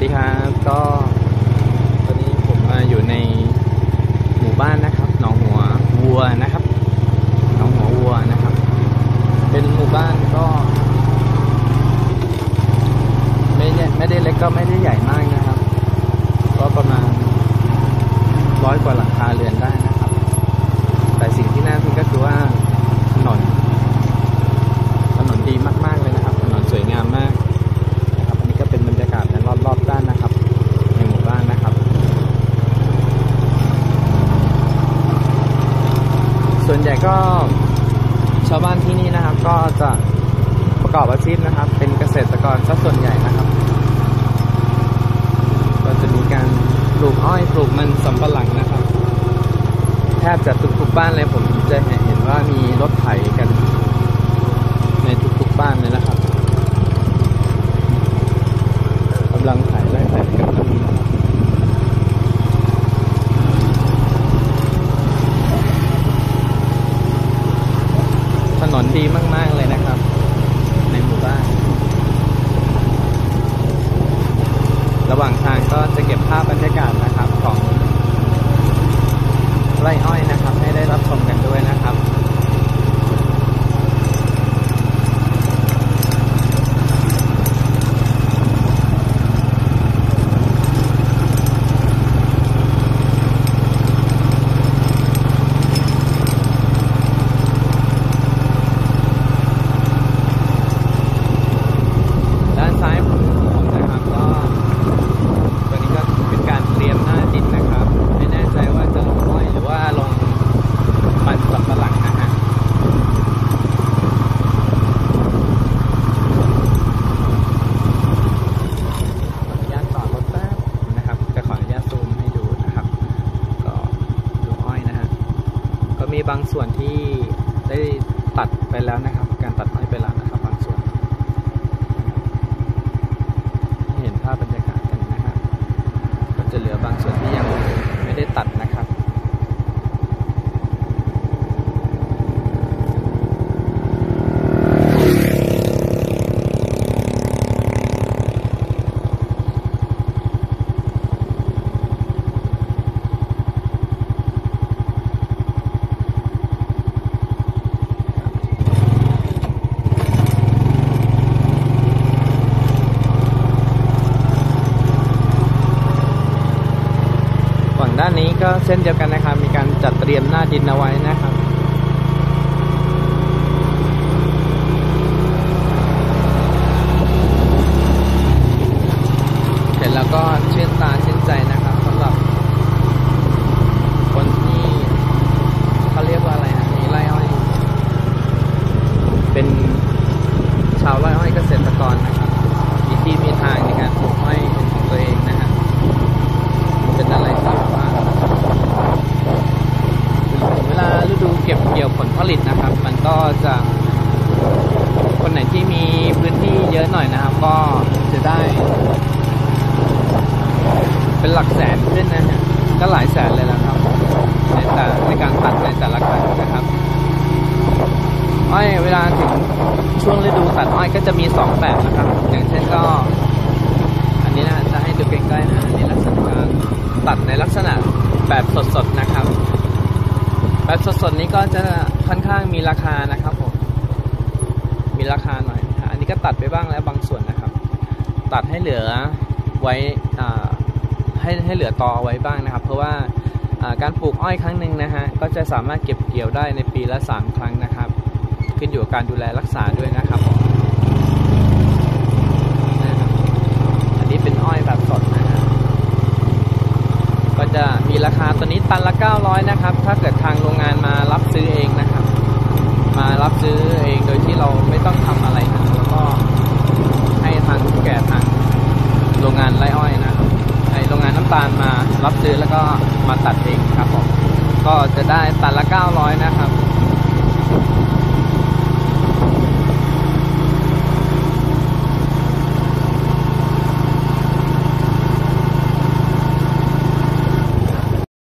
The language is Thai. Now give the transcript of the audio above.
ดีครับก็ตอนนี้ผมมาอยู่ในหมู่บ้านนะครับหนองหัววัวนะครับหนองหัววัวนะครับ เป็นหมู่บ้านก็ ไม่ได้ไม่ได้เล็กก็ไม่ได้ใหญ่มากนะครับ ก็ประมาณร้อยกว่าหลังคาเรือนได้นะครับ แต่สิ่งที่น่าทึ่งก็คือว่าถนน ถนนดีมาก ๆ เลยนะครับ ถนนสวยงามมากนะครับอันนี้ก็เป็นบรรยากาศในรอบ ๆ ด้านนะครับ ในหมู่บ้านนะครับ ส่ วนใหญ่ก็ชาวบ้านที่นี่นะครับ ก็จะประกอบอาชีพนะครับ เป็นเกษตรกรซะส่วนใหญ่นะครับ ก็จะมีการปลูกอ้อยปลูกมันสำปะหลังนะครับ แทบจะทุกๆบ้านเลยผมจะเห็นว่ามีรถไถกัน ในทุกๆบ้านเลยนะครับกำลังถ่ายไล่ถ่ายกันตรงนี้นะครับถนนดีมาก ๆ เลยนะครับ ในหมู่บ้าน ระหว่างทางก็จะเก็บภาพบรรยากาศนะครับของ ไร่อ้อยนะครับ ให้ได้รับชมกันด้วยนะครับ ด้านซ้ายของผมนะครับก็ตัวนี้ก็เป็นการเตรียมหน้าดินนะครับ ไม่แน่ใจว่าจะลงอ้อยหรือว่าลงมันสำปะหลังนะฮะขออนุญาตต่อรถแป๊บนะครับ จะขออนุญาตซูมให้ดูนะครับ ก็ดูอ้อยนะฮะก็ มีบางส่วนที่ได้ตัดไปแล้วนะครับ การตัดอ้อยไปแล้วนะครับ บางส่วน ให้เห็นภาพบรรยากาศกันนะครับ ก็จะเหลือบางส่วนที่ยังไม่ได้ตัดนะครับ ฝั่งด้านนี้ ก็เช่นเดียวกันนะครับ มีการจัดเตรียมหน้าดินเอาไว้นะครับเห็นแล้วก็ชื่นตาชื่นใจนะครับสำหรับ คนที่เขาเรียกว่าอะไรนะมีไร่อ้อย เป็นชาวไร่อ้อยเกษตรกรนะครับมีที่มีทางในการปลูกอ้อยของตัวเองนะฮะเป็นอะไรที่แบบว่าถึงเวลาฤดูเก็บเกี่ยวผลผลิตนะครับ มันก็จะคนไหนที่มีพื้นที่เยอะหน่อยนะครับ ก็จะได้ เป็นหลักแสนขึ้นนะฮะก็หลายแสนเลยละครับ ในแต่ในการตัดในแต่ละครั้งนะครับอ้อยเวลาถึงช่วงฤดูตัดอ้อยก็จะมีสองแบบนะครับ อย่างเช่นก็ อันนี้นะจะให้ดูใกล้ๆนะอันนี้ลักษณะการตัดในลักษณะแบบสดๆนะครับ แบบสดๆนี้ก็จะค่อนข้างมีราคานะครับผมมีราคาหน่อย ตัดไปบ้างแล้วบางส่วนนะครับ ตัดให้เหลือไว้ให้ให้เหลือตอเอาไว้บ้างนะครับ เพราะว่าการปลูกอ้อยครั้งหนึ่งนะฮะก็จะสามารถเก็บเกี่ยวได้ในปีละ 3 ครั้งนะครับ ขึ้นอยู่กับการดูแลรักษาด้วยนะครับผมนะครับอันนี้เป็นอ้อยแบบสดนะฮะก็จะมีราคาตัวนี้ตันละ 900 นะครับ ถ้าเกิดทางโรงงานมารับซื้อเองนะครับ มารับซื้อำตาลมารับซื้อแล้วก็มาตัดเองครับผมก็จะได้ตันละ 900 นะครับ